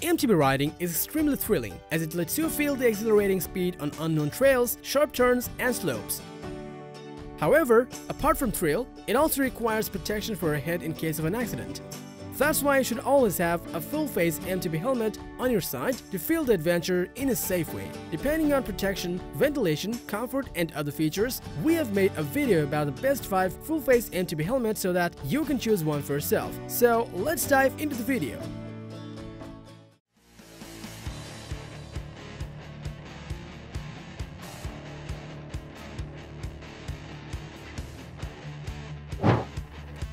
MTB riding is extremely thrilling as it lets you feel the exhilarating speed on unknown trails, sharp turns, and slopes. However, apart from thrill, it also requires protection for your head in case of an accident. That's why you should always have a full-face MTB helmet on your side to feel the adventure in a safe way. Depending on protection, ventilation, comfort and other features, we have made a video about the best 5 full-face MTB helmets so that you can choose one for yourself. So let's dive into the video.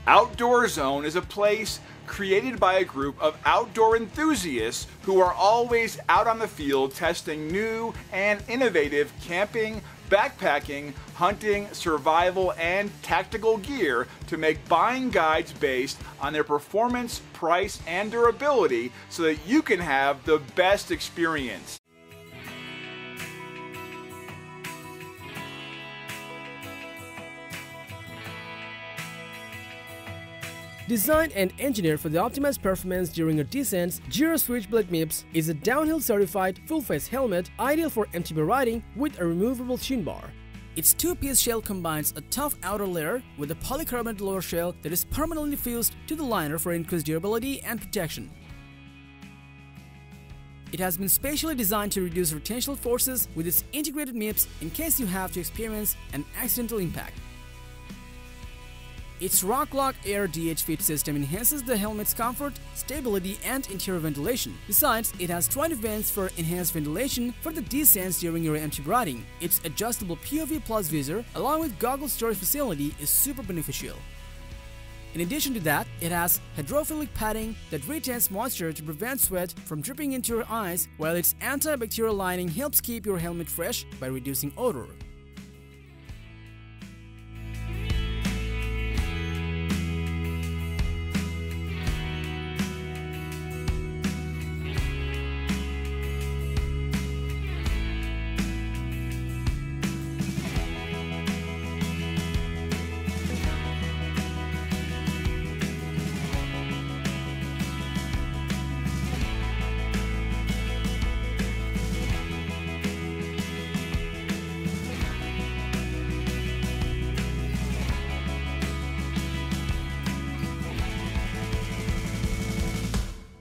Outdoor Zone is a place created by a group of outdoor enthusiasts who are always out on the field testing new and innovative camping, backpacking, hunting, survival, and tactical gear to make buying guides based on their performance, price, and durability so that you can have the best experience. Designed and engineered for the optimized performance during your descents, Giro Switchblade MIPS is a downhill certified full-face helmet ideal for MTB riding with a removable chin bar. Its two-piece shell combines a tough outer layer with a polycarbonate lower shell that is permanently fused to the liner for increased durability and protection. It has been specially designed to reduce rotational forces with its integrated MIPS in case you have to experience an accidental impact. Its Roc Loc Air DH Fit system enhances the helmet's comfort, stability, and interior ventilation. Besides, it has 20 vents for enhanced ventilation for the descents during your MTB riding. Its adjustable POV Plus visor, along with goggle storage facility, is super beneficial. In addition to that, it has hydrophilic padding that retains moisture to prevent sweat from dripping into your eyes, while its antibacterial lining helps keep your helmet fresh by reducing odor.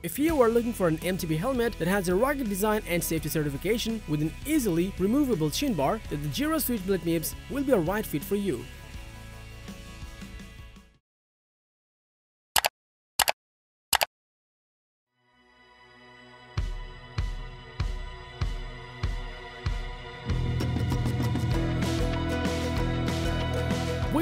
If you are looking for an MTB helmet that has a rugged design and safety certification with an easily removable chin bar, then the Giro Switchblade MIPS will be a right fit for you.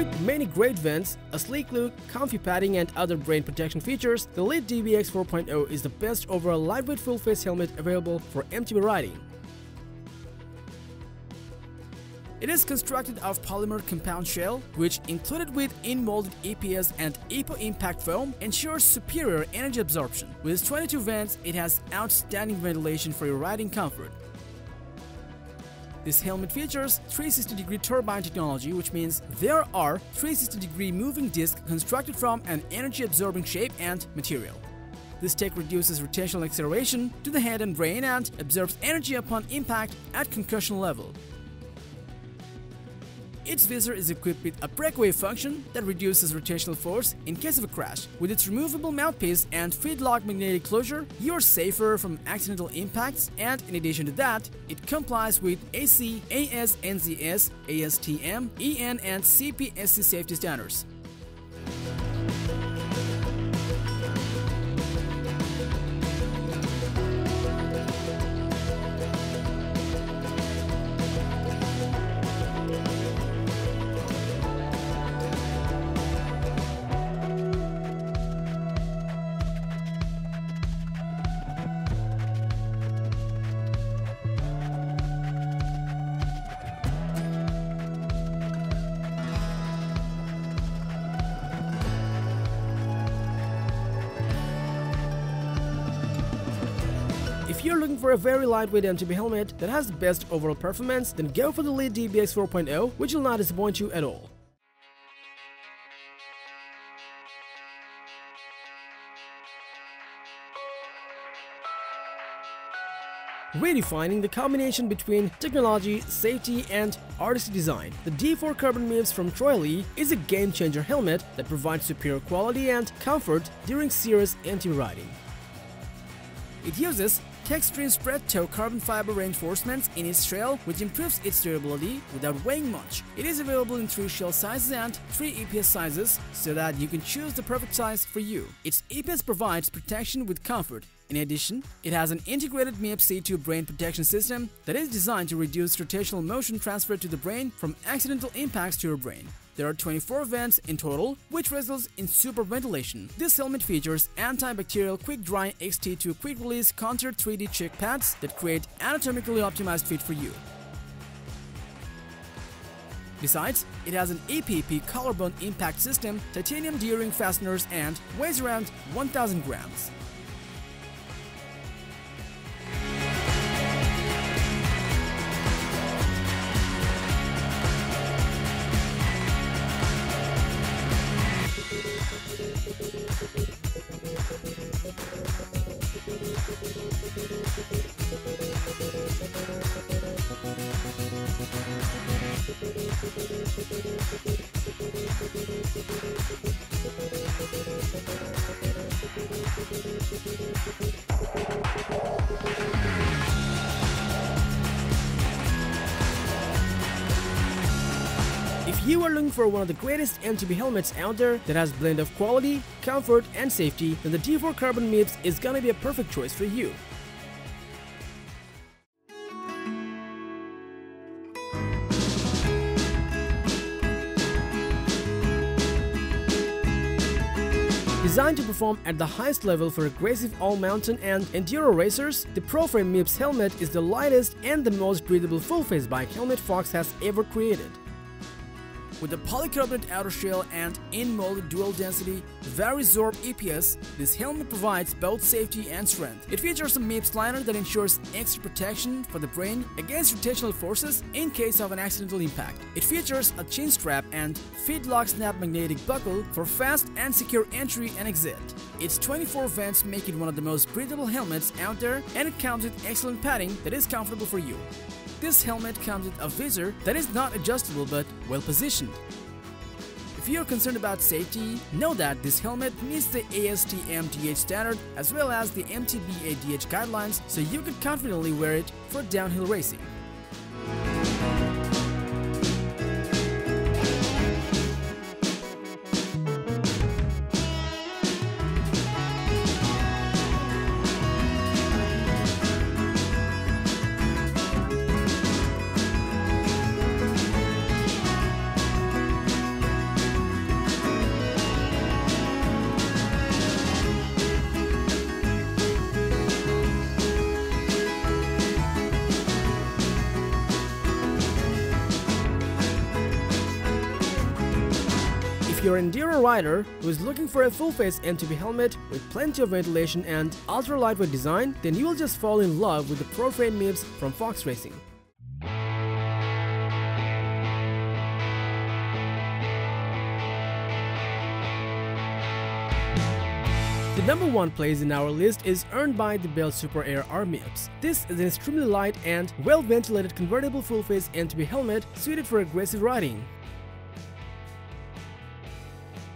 With many great vents, a sleek look, comfy padding and other brain protection features, the Leatt DBX 4.0 is the best overall lightweight full-face helmet available for MTB riding. It is constructed of polymer compound shell, which included with in-molded EPS and EPO impact foam ensures superior energy absorption. With its 22 vents, it has outstanding ventilation for your riding comfort. This helmet features 360 degree turbine technology which means there are 360 degree moving discs constructed from an energy absorbing shape and material. This tech reduces rotational acceleration to the head and brain and absorbs energy upon impact at concussion level. Its visor is equipped with a breakaway function that reduces rotational force in case of a crash. With its removable mouthpiece and Fidlock magnetic closure, you're safer from accidental impacts and in addition to that, it complies with AC, AS, NZS, ASTM, EN and CPSC safety standards. Looking for a very lightweight MTB helmet that has the best overall performance, then go for the Leatt DBX 4.0, which will not disappoint you at all. redefining the combination between technology, safety, and artistic design. The D4 Carbon MIPS from Troy Lee is a game-changer helmet that provides superior quality and comfort during serious MTB riding. It uses TeXtreme spread tow carbon fiber reinforcements in its trail which improves its durability without weighing much. It is available in 3 shell sizes and 3 EPS sizes so that you can choose the perfect size for you. Its EPS provides protection with comfort. In addition, it has an integrated MIPS C2 brain protection system that is designed to reduce rotational motion transfer to the brain from accidental impacts to your brain. There are 24 vents in total, which results in super ventilation. This helmet features antibacterial quick dry XT2 quick release contour 3D cheek pads that create anatomically optimized fit for you. Besides, it has an EPP collarbone impact system, titanium D-ring fasteners and weighs around 1000 grams. If you are looking for one of the greatest MTB helmets out there that has a blend of quality, comfort and safety, then the D4 Carbon MIPS is gonna be a perfect choice for you. Designed to perform at the highest level for aggressive all-mountain and enduro racers, the ProFrame MIPS helmet is the lightest and the most breathable full-face bike helmet Fox has ever created. With a polycarbonate outer shell and in-molded dual density Varizorb EPS, this helmet provides both safety and strength. It features a MIPS liner that ensures extra protection for the brain against rotational forces in case of an accidental impact. It features a chin strap and Fidlock snap magnetic buckle for fast and secure entry and exit. Its 24 vents make it one of the most breathable helmets out there and it comes with excellent padding that is comfortable for you. This helmet comes with a visor that is not adjustable but well positioned. If you're concerned about safety, know that this helmet meets the ASTM DH standard as well as the MTBA DH guidelines so you can confidently wear it for downhill racing. If you're an enduro rider who is looking for a full-face MTB helmet with plenty of ventilation and ultra-lightweight design, then you will just fall in love with the ProFrame MIPS from Fox Racing. The number one place in our list is earned by the Bell Super Air R MIPS. This is an extremely light and well-ventilated convertible full-face MTB helmet suited for aggressive riding.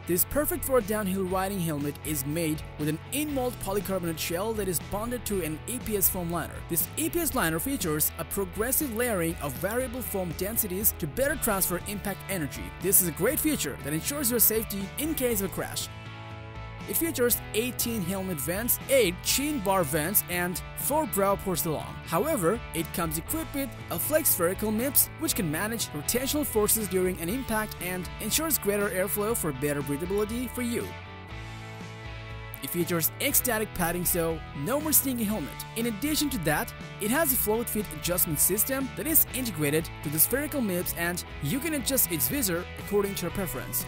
This perfect for a downhill riding helmet is made with an in-mold polycarbonate shell that is bonded to an EPS foam liner. This EPS liner features a progressive layering of variable foam densities to better transfer impact energy. This is a great feature that ensures your safety in case of a crash. It features 18 helmet vents, 8 chin bar vents, and 4 brow ports along. However, it comes equipped with a flex spherical MIPS which can manage rotational forces during an impact and ensures greater airflow for better breathability for you. It features X-Static padding so no more stinky helmet. In addition to that, it has a float fit adjustment system that is integrated to the spherical MIPS and you can adjust its visor according to your preference.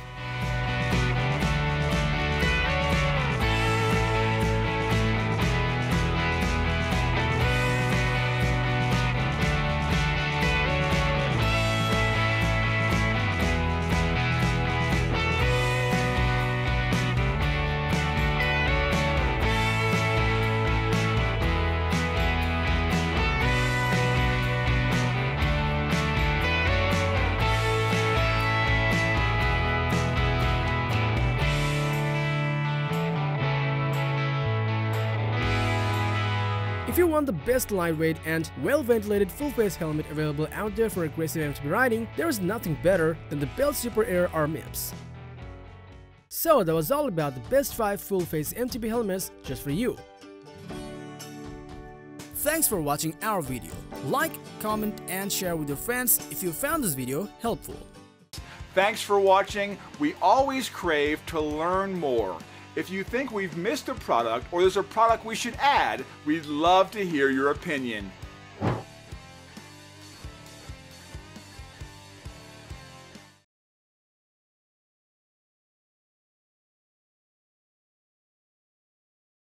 You want the best lightweight and well-ventilated full-face helmet available out there for aggressive MTB riding, there is nothing better than the Bell Super Air R-MIPS. So that was all about the best 5 full-face MTB helmets just for you. Thanks for watching our video. Like, comment and share with your friends if you found this video helpful. Thanks for watching. We always crave to learn more. If you think we've missed a product or there's a product we should add, we'd love to hear your opinion.